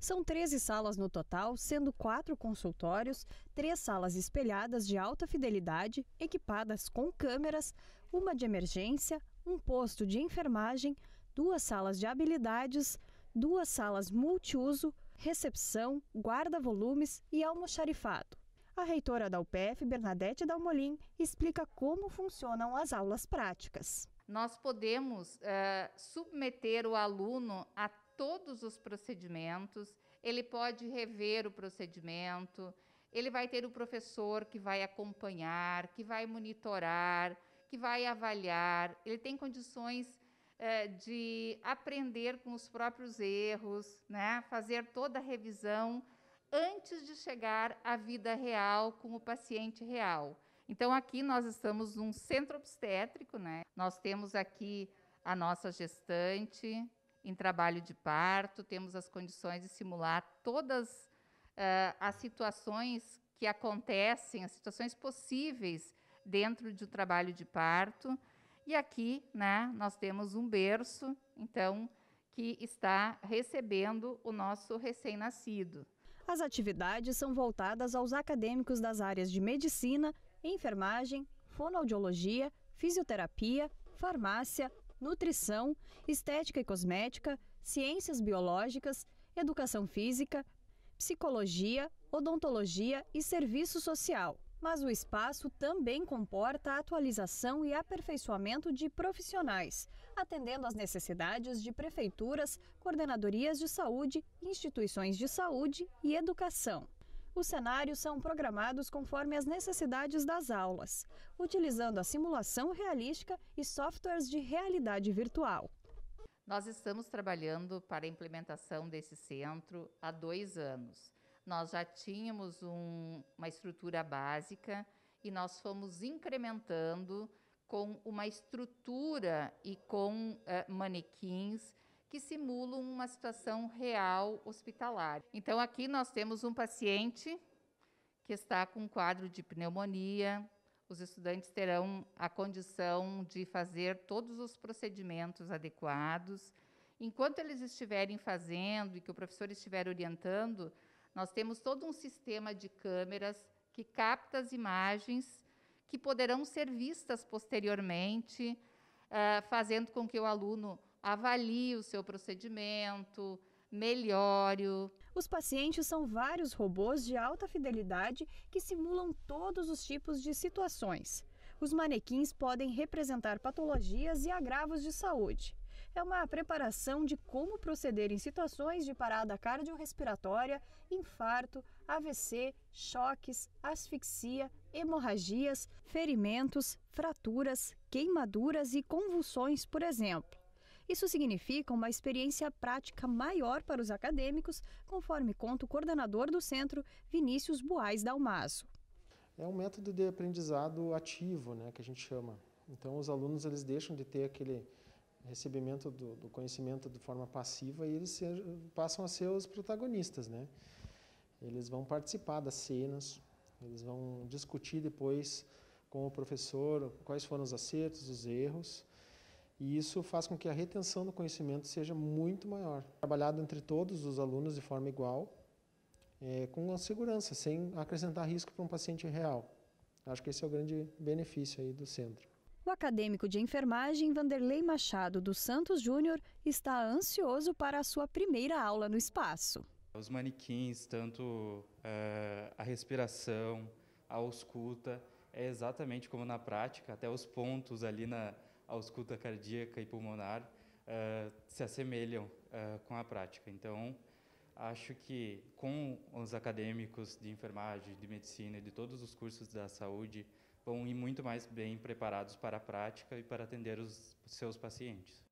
São 13 salas no total, sendo quatro consultórios, três salas espelhadas de alta fidelidade, equipadas com câmeras, uma de emergência, um posto de enfermagem, duas salas de habilidades, duas salas multiuso, recepção, guarda-volumes e almoxarifado. A reitora da UPF, Bernadette Dalmolin, explica como funcionam as aulas práticas. Nós podemos uh, submeter o aluno a todos os procedimentos, ele pode rever o procedimento, ele vai ter o professor que vai acompanhar, que vai monitorar, que vai avaliar, ele tem condições é, de aprender com os próprios erros, né? fazer toda a revisão antes de chegar à vida real com o paciente real. Então, aqui nós estamos num centro obstétrico, né? Nós temos aqui a nossa gestante, em trabalho de parto, temos as condições de simular todas uh, as situações que acontecem, as situações possíveis dentro de um trabalho de parto. E aqui, né, nós temos um berço, então, que está recebendo o nosso recém-nascido. As atividades são voltadas aos acadêmicos das áreas de medicina, enfermagem, fonoaudiologia, fisioterapia, farmácia, nutrição, estética e cosmética, ciências biológicas, educação física, psicologia, odontologia e serviço social. Mas o espaço também comporta a atualização e aperfeiçoamento de profissionais, atendendo às necessidades de prefeituras, coordenadorias de saúde, instituições de saúde e educação. Os cenários são programados conforme as necessidades das aulas, utilizando a simulação realística e softwares de realidade virtual. Nós estamos trabalhando para a implementação desse centro há dois anos. Nós já tínhamos um, uma estrutura básica e nós fomos incrementando com uma estrutura e com uh, manequins que simulam uma situação real hospitalar. Então, aqui nós temos um paciente que está com um quadro de pneumonia. Os estudantes terão a condição de fazer todos os procedimentos adequados. Enquanto eles estiverem fazendo e que o professor estiver orientando, nós temos todo um sistema de câmeras que capta as imagens que poderão ser vistas posteriormente, uh, fazendo com que o aluno avalie o seu procedimento, melhore-o. Os pacientes são vários robôs de alta fidelidade que simulam todos os tipos de situações. Os manequins podem representar patologias e agravos de saúde. É uma preparação de como proceder em situações de parada cardiorrespiratória, infarto, AVC, choques, asfixia, hemorragias, ferimentos, fraturas, queimaduras e convulsões, por exemplo. Isso significa uma experiência prática maior para os acadêmicos, conforme conta o coordenador do centro, Vinícius Buais Dalmaso. É um método de aprendizado ativo, né, que a gente chama. Então, os alunos eles deixam de ter aquele recebimento do, do conhecimento de forma passiva e eles ser, passam a ser os protagonistas, né? Eles vão participar das cenas, eles vão discutir depois com o professor quais foram os acertos, os erros e isso faz com que a retenção do conhecimento seja muito maior. Trabalhado entre todos os alunos de forma igual, é, com a segurança, sem acrescentar risco para um paciente real. Acho que esse é o grande benefício aí do centro. O acadêmico de enfermagem Vanderlei Machado dos Santos Júnior está ansioso para a sua primeira aula no espaço. Os manequins, tanto é, a respiração, a ausculta, é exatamente como na prática, até os pontos ali na, ausculta cardíaca e pulmonar uh, se assemelham uh, com a prática. Então, acho que com os acadêmicos de enfermagem, de medicina e de todos os cursos da saúde vão ir muito mais bem preparados para a prática e para atender os seus pacientes.